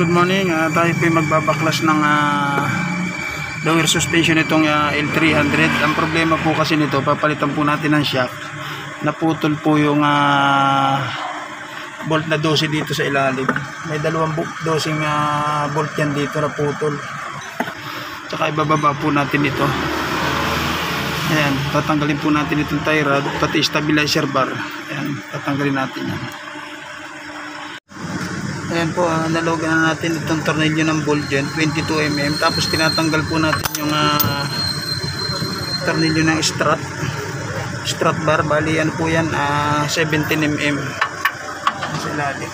good morning. Ah, tayo po magbabaklas ng ah, lower suspension itong ah, L300. Ang problema po kasi nito, papalitan po natin ng shock. Naputol po yung ah, bolt na 12 dito sa ilalim. May dalawang bu- dosing ah, bolt yan dito na putol. Tsaka ibababa po natin ito. Ayan, tatanggalin po natin itong tie rod, pati stabilizer bar. Ayan, tatanggalin natin yan. Ayan po, uh, nalogan na natin itong tornilyo ng bolt dyan, 22mm. Tapos tinatanggal po natin yung uh, tornilyo ng strut. Strut bar, bali yan po yan, uh, 17mm. Sa ilalim.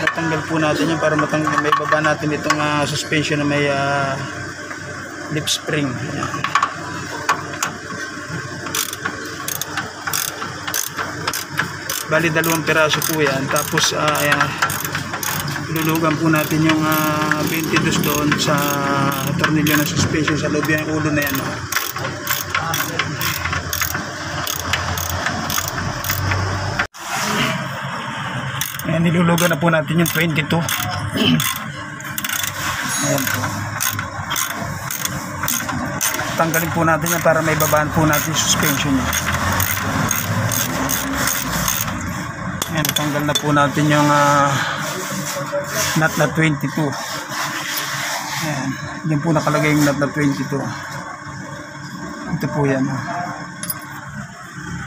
Natanggal po natin yan para matanggal. May baba natin itong uh, suspension na may uh, lip spring. Ayan. Bali dalawang piraso po yan. Tapos uh, ayan, lulugan po natin yung uh, 22 doon sa tornilyo ng suspension sa loob yung ulo na yan no? ayan nilulugan na po natin yung 22 ayan po. Tanggalin po natin yan para may babaan po natin yung suspension niya Ayan, tanggal na po natin yung uh, nut na 22. Ayan, yan po nakalagay yung nut na 22. Ito po yan. oh.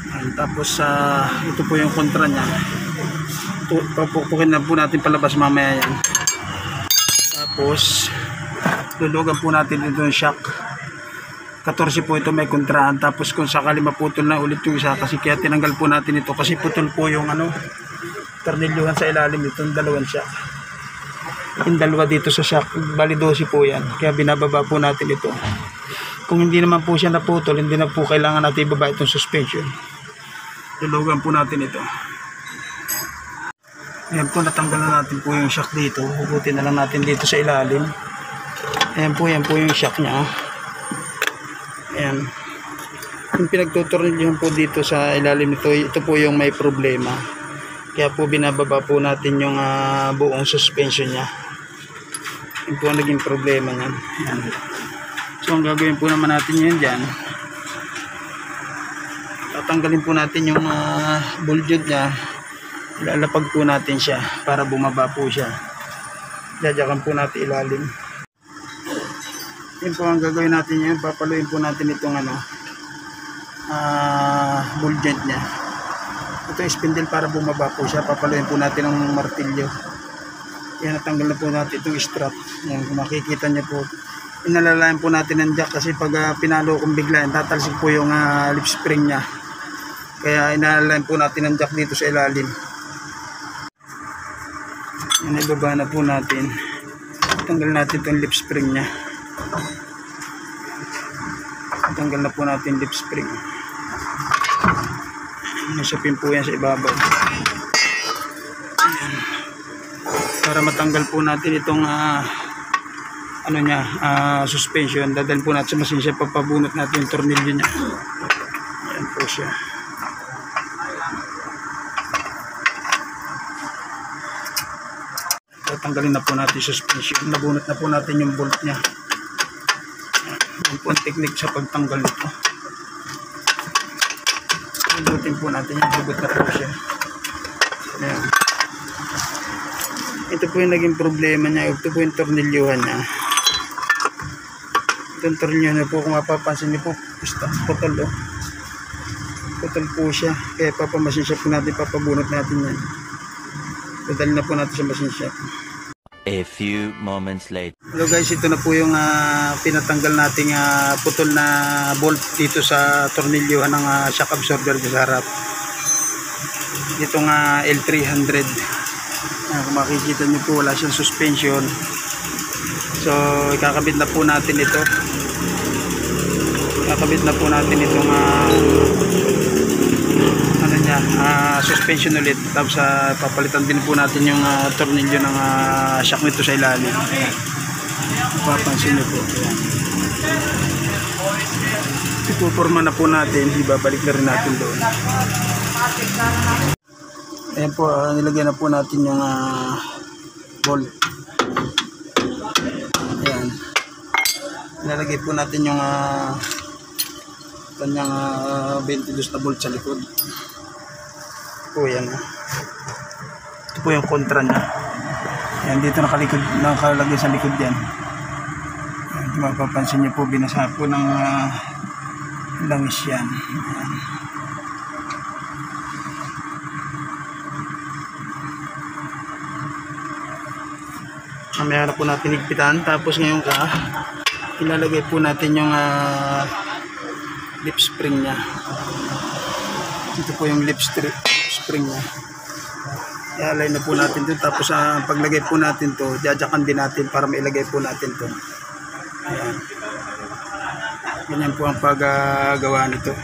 Ayan, tapos uh, ito po yung kontra niya. Papupukin na po natin palabas mamaya yan. Tapos, lulugan po natin ito yung shock. 14 po ito may kontraan. Tapos kung sakali maputol na ulit yung isa kasi kaya tinanggal po natin ito. Kasi putol po yung ano tornilyuhan sa ilalim. Itong dalawang shock yung dalawa dito sa shock bali 12 po yan. Kaya binababa po natin ito. Kung hindi naman po siya naputol hindi na po kailangan natin ibaba itong suspension. Lulugan po natin ito. Ayan po natanggal na natin po yung shock dito. Hugutin na lang natin dito sa ilalim. Ayan po yan po yung shock nya Ayan. Yung pinagtutornilyohan po dito sa ilalim nito, ito po yung may problema. Kaya po binababa po natin yung ah, buong suspension niya. Yun po ang naging problema niyan. Ayan. So ang gagawin po naman natin yun dyan. Tatanggalin po natin yung uh, buljod niya. Lalapag po natin siya para bumaba po siya. Dadyakan po natin ilalim yun po ang gagawin natin yun papaluin po natin itong ano ah bull joint nya ito spindle para bumaba po siya. Papaluin po natin ang martilyo. Yan natanggal na po natin itong strap. Yan kung makikita nyo po inalalayan po natin ng jack kasi pag uh, pinalo kong bigla tatalsik po yung uh, lip spring nya kaya inalalayan po natin ng jack dito sa ilalim. Yan ibaba na po natin. Tanggal natin itong lip spring nya tanggal na po natin lip spring nasapin po yan sa ibabaw. Ayan. para matanggal po natin itong uh, ano niya uh, suspension. Dadalhin po natin sa machine siya papabunot natin yung tornilyo niya. Ayan po siya. Tatanggalin na po natin suspension. Nabunot na po natin yung bolt niya yun po ang technique sa pagtanggal nito. Hugutin po natin yung hugot na po siya. Ayan. Ito po yung naging problema niya. Ito po yung tornilyuhan niya. Itong tornilyo na po kung mapapansin niyo po. Basta putol oh. Putol po siya. Kaya papamasin shop natin. Papabunot natin yan. Dadali na po natin sa machine shop. A few moments later. Hello guys, ito na po yung ah, pinatanggal nating ah, putol na bolt dito sa tornilyo ng ah, shock absorber sa harap. Itong ah, L300. Ah, kung makikita niyo po wala siyang suspension. So ikakabit na po natin ito. Ikakabit na po natin itong ano niya, ah, suspension ulit. Tapos ah, papalitan din po natin yung ah, tornilyo ng ah, shock nito sa ilalim. Papansin niyo po. Ayan. Ipupurma na po natin. Ibabalik na rin natin doon. Ayan po, ah, nilagyan na po natin yung ah, bolt. Ayan. Ilalagay po natin yung ah, kanyang uh, 22 na bolt sa likod. Po yan. Ito po yung kontra niya. Ayan, dito nakalikod, nakalagay sa likod yan. Kung mapapansin niyo po, binasa po ng ah, langis yan. Ayan. Mamaya na po natin higpitan. Tapos ngayon ka, ilalagay po natin yung ah, lip spring niya. Ito po yung lip stri- spring niya. Ialay na po natin to. Tapos ah, paglagay po natin to, jajakan din natin para mailagay po natin to. Ayan. Ganyan po ang paggagawa nito.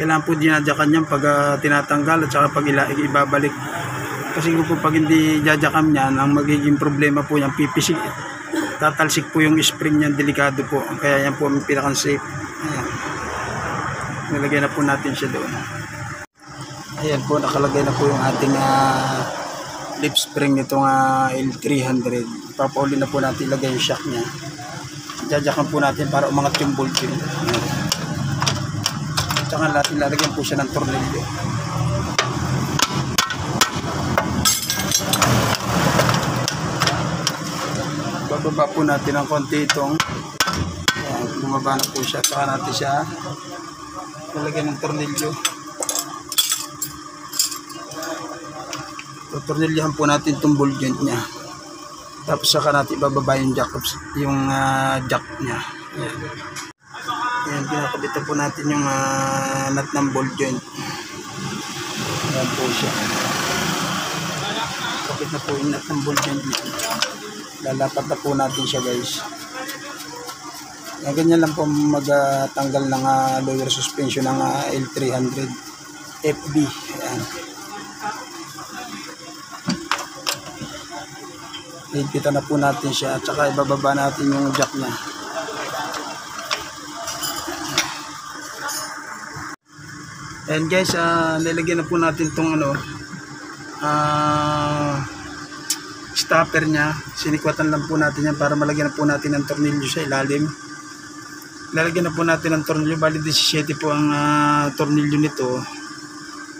Kailangan po dinajakan yan pag ah, tinatanggal at saka pag ila- ibabalik. Kasi po pag hindi jajakam niyan, ang magiging problema po yan, pipisik. Tatalsik po yung spring niyan, delikado po. Kaya yan po ang pinakang safe. Ayan. Nilagay na po natin siya doon. Ayan po, nakalagay na po yung ating ah, lip spring nitong ah, L300. Papauli na po natin ilagay yung shock niya. Jajakan po natin para umangat yung bolt yun. Tsaka natin lalagyan po siya ng tornilyo. bababa po natin ng konti itong ayan, bumaba na po siya saka natin siya lalagyan ng tornilyo tutornilyahan po natin itong ball joint nya tapos saka natin ibababa yung jack yung ah, jack nya ayan. Ayan kinakabitan po natin yung ah, nut ng ball joint ayan po siya. Kapit na po yung nut ng ball joint niya. Lalapat na po natin siya guys. Yan, ganyan lang po magtanggal ng ah, lower suspension ng ah, L300 FB Ayan. Higpitan na po natin siya at saka ibababa natin yung jack niya and guys ah, nilagyan na po natin tong ano ah stopper niya. Sinikwatan lang po natin yan para malagyan na po natin ng tornilyo sa ilalim. Lalagyan na po natin ng tornilyo. Bali 17 po ang ah, tornilyo nito.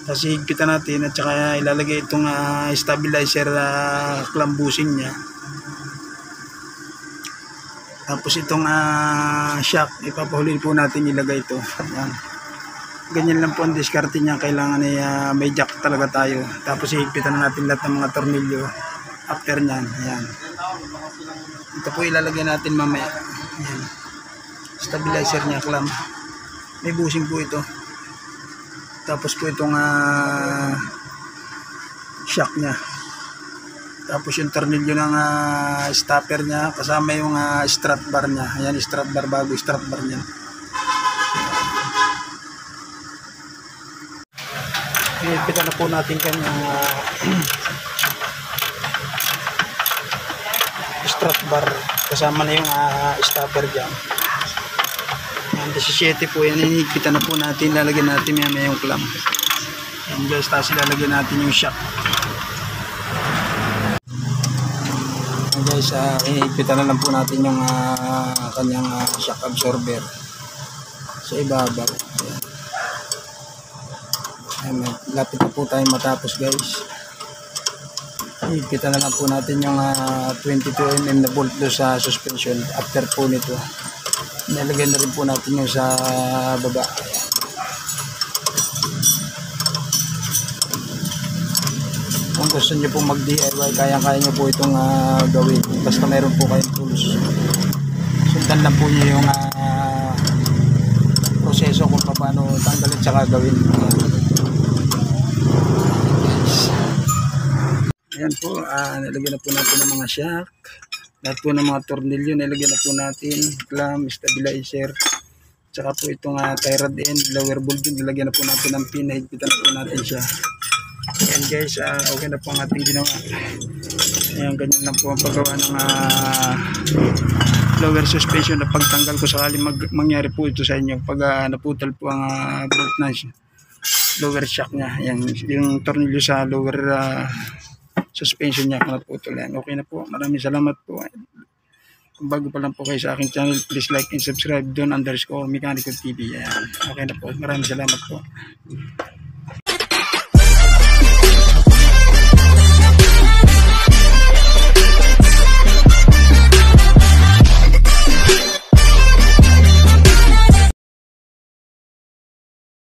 Tapos higpitan natin at saka ilalagay itong ah, stabilizer uh, clamp bushing niya. Tapos itong ah, shock, ipapahuli po natin ilagay ito. Yan. Ganyan lang po ang diskarte niya. Kailangan ay ah, may jack talaga tayo. Tapos higpitan na natin lahat ng mga tornilyo after nyan. Ayan. Ito po ilalagay natin mamaya. Ayan. Stabilizer niya, clamp. May bushing po ito. Tapos po itong ah, shock niya. Tapos yung tornilyo ng ah, stopper niya, kasama yung ah, strut bar niya. Ayan, strut bar bago strut bar niya. Inipitan na po natin kanyang ah, strut bar kasama na yung uh, stopper dyan yan 17 po yan. Hinigpitan na po natin. Lalagyan natin may may yung clamp yan guys tapos lalagyan natin yung shock. Yan guys uh, hinigpitan na lang po natin yung uh, kanyang uh, shock absorber. Sa ibabaw. Yan Ayan, lapit na po tayo matapos guys. Higpitan na lang po natin yung ah, 22mm na bolt do sa suspension after po nito. Nilagay na rin po natin yung sa baba. Kung gusto nyo po mag-DIY, kaya-kaya nyo po itong ah, gawin. Basta meron po kayong tools. Sundan lang po nyo yung ah, proseso kung paano tanggalin tsaka gawin. Ayan. Po, ah, nilagyan na po natin ng mga shock. Lahat po ng mga tornilyo, nilagyan na po natin. Clamp, stabilizer. Tsaka po itong uh, tie rod end, lower bolt yun. Nilagyan na po natin ng pin. Higpitan na po natin siya. Ayan guys, ah, okay na po ang ating ginawa. Ayan, ganyan lang po ang paggawa ng ah, lower suspension na pagtanggal ko sakali mag, mangyari po ito sa inyo. Pag ah, naputol po ang ah, bolt na siya lower shock niya. Ayan, yung tornilyo sa lower ah, suspension niya kung naputol yan. Okay na po. Maraming salamat po. Kung bago pa lang po kayo sa aking channel, please like and subscribe doon underscore Mechanical TV. Ayan. Okay na po. Maraming salamat po.